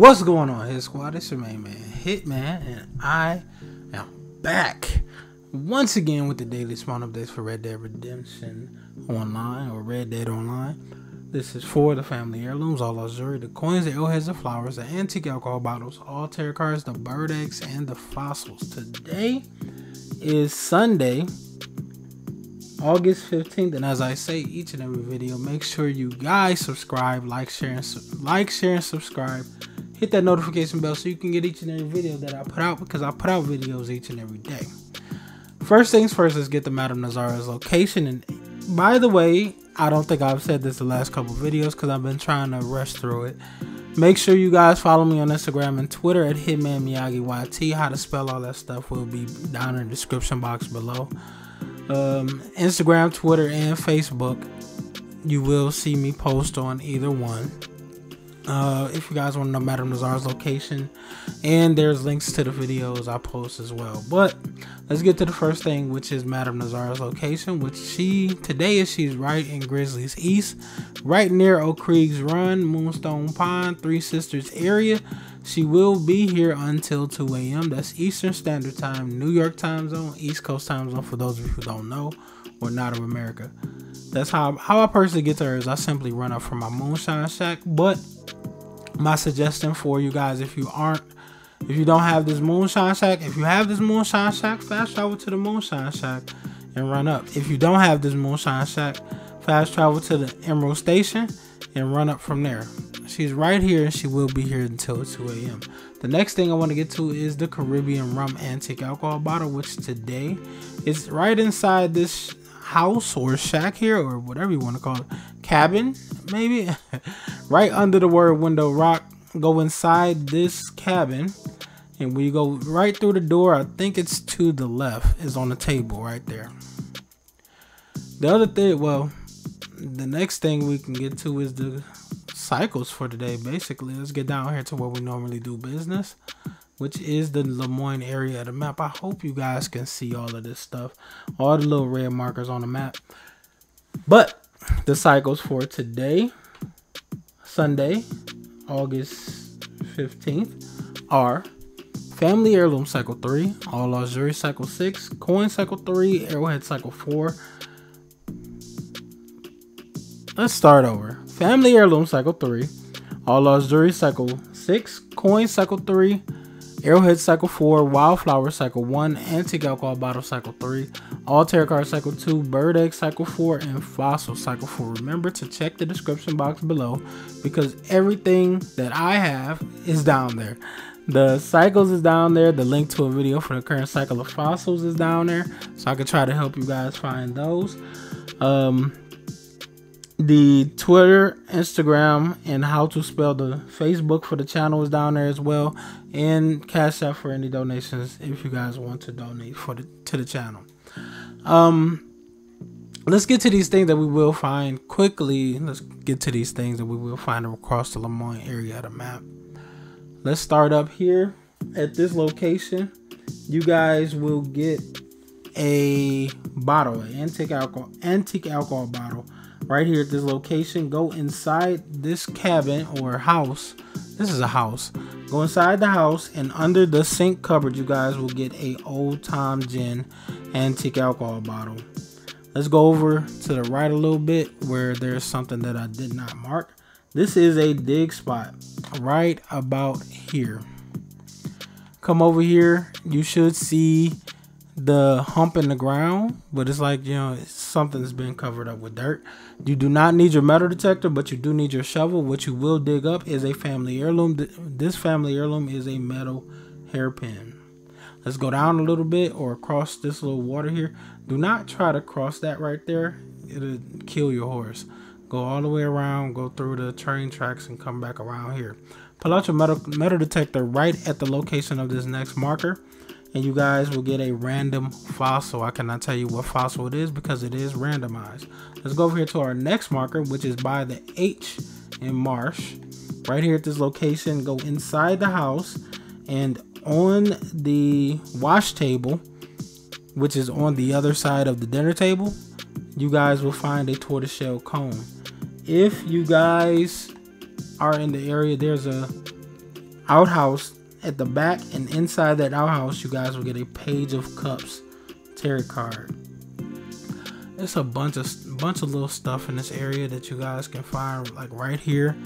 What's going on, Hit Squad? It's your main man, Hitman, and I am back once again with the daily spawn updates for Red Dead Redemption Online or Red Dead Online. This is for the family heirlooms, all luxury, the coins, the arrowheads, the flowers, the antique alcohol bottles, all tarot cards, the bird eggs, and the fossils. Today is Sunday, August 15th, and as I say each and every video, make sure you guys subscribe, like, share, and like, share, and subscribe. Hit that notification bell so you can get each and every video that I put out because I put out videos each and every day. First things first, let's get to Madame Nazar's location. And by the way, I don't think I've said this the last couple videos because I've been trying to rush through it. Make sure you guys follow me on Instagram and Twitter at Hitman Miyagii YT. How to spell all that stuff will be down in the description box below um, Instagram, Twitter, and Facebook. You will see me post on either one. Uh, if you guys want to know Madame Nazar's location, and there's links to the videos I post as well. But let's get to the first thing, which is Madame Nazar's location, which she today is she's right in Grizzlies East, right near O'Creagh's Run, Moonstone Pond, Three Sisters area. She will be here until 2 a.m. That's Eastern Standard Time, New York time zone, East Coast time zone for those of you who don't know or not of America. That's how how I personally get there is I simply run up from my moonshine shack. But my suggestion for you guys, if you aren't, if you don't have this moonshine shack, if you have this moonshine shack, fast travel to the moonshine shack and run up. If you don't have this moonshine shack, fast travel to the Emerald Station and run up from there. She's right here and she will be here until 2 a.m. The next thing I want to get to is the Caribbean Rum Antique Alcohol Bottle, which today is right inside this house or shack here or whatever you want to call it. Cabin, maybe? right under the word window rock. Go inside this cabin. And when you go right through the door, I think it's to the left, is on the table right there. The other thing, well, the next thing we can get to is the cycles for today. Basically, let's get down here to where we normally do business, which is the Lemoyne area of the map. I hope you guys can see all of this stuff, all the little red markers on the map. But the cycles for today, Sunday, August 15th, are Family Heirloom Cycle 3, All Luxury Cycle 6, Coin Cycle 3, Arrowhead Cycle 4, Let's start over. Family Heirloom Cycle 3, All Luxury Cycle 6, Coin Cycle 3, Arrowhead Cycle 4, Wildflower Cycle 1, Antique Alcohol Bottle Cycle 3, All Tarot Card Cycle 2, Bird Egg Cycle 4, and Fossil Cycle 4. Remember to check the description box below because everything that I have is down there. The cycles is down there. The link to a video for the current cycle of fossils is down there. So I can try to help you guys find those. Um, the Twitter, Instagram, and how to spell the Facebook for the channel is down there as well, and Cash App for any donations if you guys want to donate for the to the channel. Um, let's get to these things that we will find quickly. Let's get to these things that we will find across the Lemoyne area of the map. Let's start up here at this location. You guys will get a bottle, an antique alcohol, antique alcohol bottle right here at this location. Go inside this cabin or house. This is a house. Go inside the house and under the sink cupboard, you guys will get a old time gin antique alcohol bottle. Let's go over to the right a little bit where there's something that I did not mark. This is a dig spot right about here. Come over here. You should see the hump in the ground, but it's like, you know, something's been covered up with dirt. You do not need your metal detector, but you do need your shovel. What you will dig up is a family heirloom. This family heirloom is a metal hairpin. Let's go down a little bit or across this little water here. Do not try to cross that right there. It'll kill your horse. Go all the way around, go through the train tracks and come back around here. Pull out your metal, metal detector right at the location of this next marker and you guys will get a random fossil. I cannot tell you what fossil it is because it is randomized. Let's go over here to our next marker, which is by the H in Marsh. Right here at this location, go inside the house and on the wash table, which is on the other side of the dinner table, you guys will find a tortoiseshell comb. If you guys are in the area, there's a outhouse at the back and inside that outhouse you guys will get a page of cups tarot card. It's a bunch of bunch of little stuff in this area that you guys can find like right here.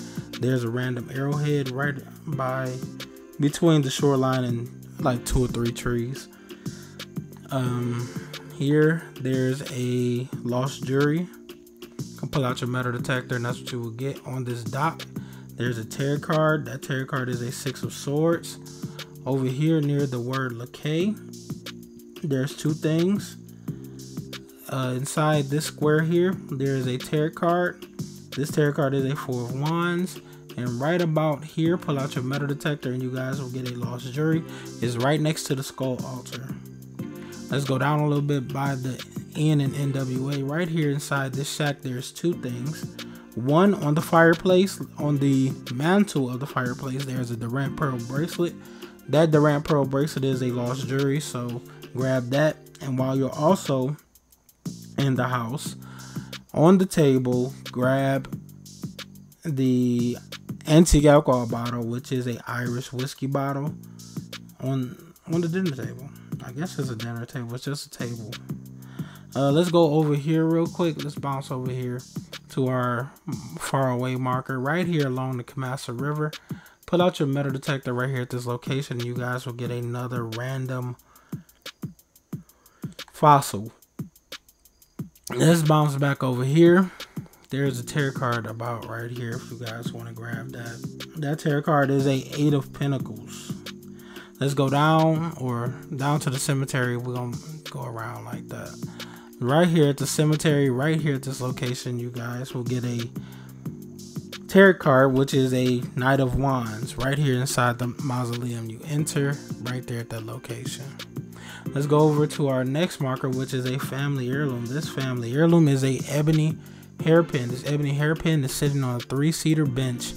There's a random arrowhead right by between the shoreline and like two or three trees. Um here there's a lost jewelry. can pull out your metal detector and that's what you will get on this dock there's a tarot card. That tarot card is a Six of Swords. Over here near the word Lakay, there's two things. Uh, inside this square here, there's a tarot card. This tarot card is a Four of Wands. And right about here, pull out your metal detector and you guys will get a lost jewelry. It's right next to the skull altar. Let's go down a little bit by the N and NWA. Right here inside this shack, there's two things. One on the fireplace, on the mantle of the fireplace, there's a Durant Pearl bracelet. That Durant Pearl bracelet is a lost jewelry, so grab that. And while you're also in the house, on the table, grab the antique alcohol bottle, which is a Irish whiskey bottle, on on the dinner table. I guess it's a dinner table. It's just a table. Uh, let's go over here real quick. Let's bounce over here to our far away marker right here along the Kamassa River. Pull out your metal detector right here at this location. You guys will get another random fossil. Let's bounce back over here. There's a tarot card about right here if you guys want to grab that. That tarot card is a Eight of Pentacles. Let's go down or down to the cemetery. We're going to go around like that right here at the cemetery, right here at this location, you guys will get a tarot card, which is a Knight of Wands, right here inside the mausoleum. You enter right there at that location. Let's go over to our next marker, which is a family heirloom. This family heirloom is a ebony hairpin. This ebony hairpin is sitting on a three-seater bench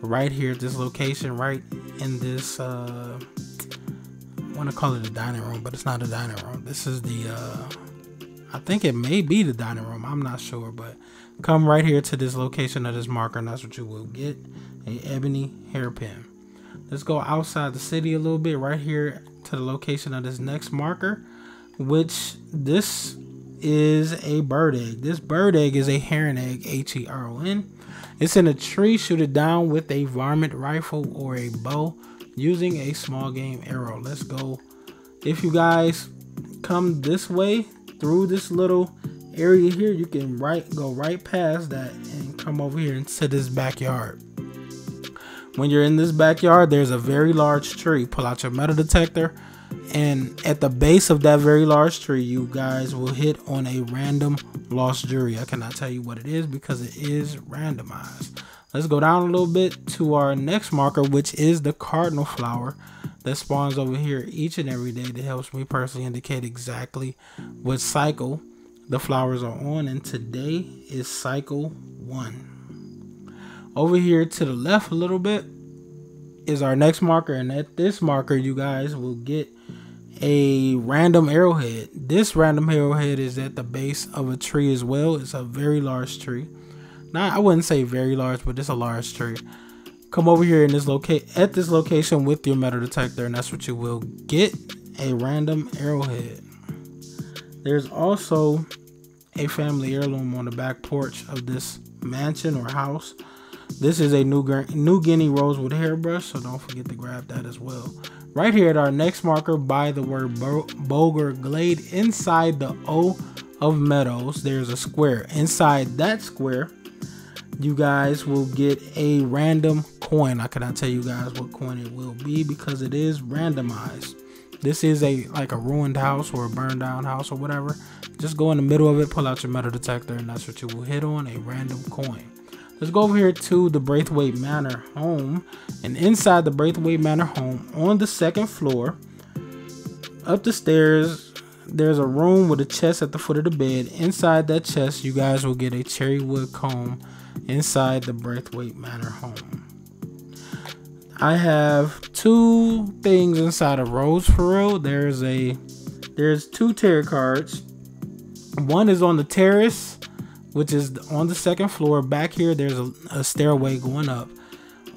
right here at this location, right in this. Uh, I want to call it a dining room, but it's not a dining room. This is the uh, I think it may be the dining room. I'm not sure, but come right here to this location of this marker, and that's what you will get a ebony hairpin. Let's go outside the city a little bit, right here to the location of this next marker, which this is a bird egg. This bird egg is a heron egg, H E R O N. It's in a tree. Shoot it down with a varmint rifle or a bow using a small game arrow. Let's go. If you guys come this way through this little area here, you can right go right past that and come over here into this backyard. When you're in this backyard, there's a very large tree. Pull out your metal detector, and at the base of that very large tree, you guys will hit on a random lost jewelry. I cannot tell you what it is because it is randomized. Let's go down a little bit to our next marker, which is the cardinal flower that spawns over here each and every day that helps me personally indicate exactly what cycle the flowers are on and today is cycle one. Over here to the left a little bit is our next marker and at this marker you guys will get a random arrowhead. This random arrowhead is at the base of a tree as well. It's a very large tree. Not i wouldn't say very large but it's a large tree come over here in this locate at this location with your metal detector and that's what you will get a random arrowhead. There's also a family heirloom on the back porch of this mansion or house. This is a new new guinea rosewood hairbrush so don't forget to grab that as well. Right here at our next marker by the word Bolger Glade inside the O of Meadows there's a square. Inside that square you guys will get a random coin. I cannot tell you guys what coin it will be because it is randomized. This is a like a ruined house or a burned down house or whatever. Just go in the middle of it, pull out your metal detector, and that's what you will hit on a random coin. Let's go over here to the Braithwaite Manor home. And inside the Braithwaite Manor home, on the second floor, up the stairs, there's a room with a chest at the foot of the bed. Inside that chest, you guys will get a cherry wood comb inside the Braithwaite Manor home. I have two things inside of Rose for real. There's a there's two tarot cards. One is on the terrace, which is on the second floor. Back here, there's a, a stairway going up.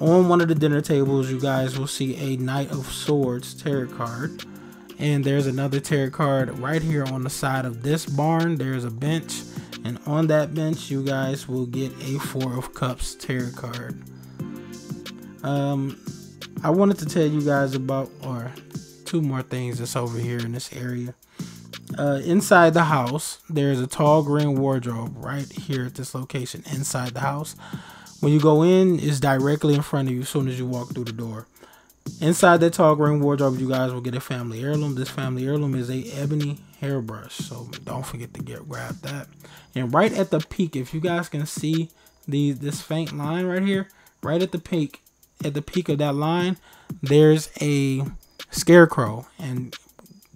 On one of the dinner tables, you guys will see a Knight of Swords tarot card. And there's another tarot card right here on the side of this barn. There's a bench. And on that bench, you guys will get a Four of Cups tarot card. Um, I wanted to tell you guys about, or two more things that's over here in this area. Uh, inside the house, there's a tall green wardrobe right here at this location inside the house. When you go in, it's directly in front of you as soon as you walk through the door. Inside that tall green wardrobe, you guys will get a family heirloom. This family heirloom is a ebony hairbrush, so don't forget to get grab that. And right at the peak, if you guys can see the this faint line right here, right at the peak, at the peak of that line, there's a scarecrow, and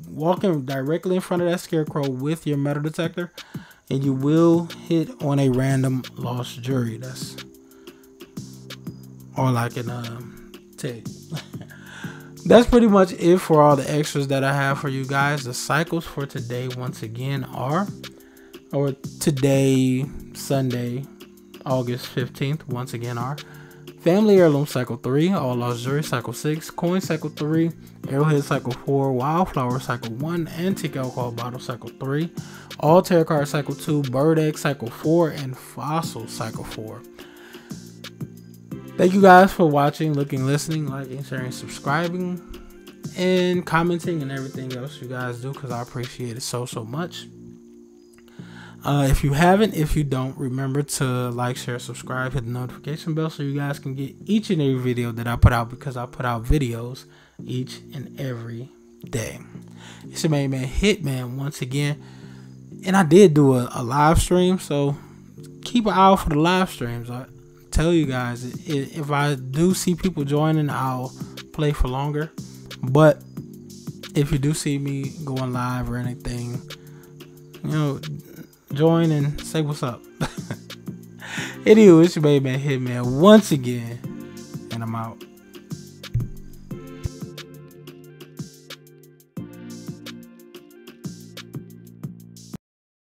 walking directly in front of that scarecrow with your metal detector, and you will hit on a random lost jewelry. That's all I can um, tell you. That's pretty much it for all the extras that I have for you guys. The cycles for today, once again, are, or today, Sunday, August 15th, once again, are Family Heirloom Cycle 3, All Jewelry Cycle 6, Coin Cycle 3, Arrowhead Cycle 4, Wildflower Cycle 1, Antique Alcohol Bottle Cycle 3, All Tarot Card Cycle 2, Bird Egg Cycle 4, and Fossil Cycle 4. Thank you guys for watching, looking, listening, liking, sharing, subscribing, and commenting and everything else you guys do because I appreciate it so, so much. Uh, if you haven't, if you don't, remember to like, share, subscribe, hit the notification bell so you guys can get each and every video that I put out because I put out videos each and every day. It's your main man Hitman once again. And I did do a, a live stream, so keep an eye out for the live streams. I tell you guys, if I do see people joining, I'll play for longer. But if you do see me going live or anything, you know, join and say what's up. anyway, it's your baby man Hitman once again, and I'm out.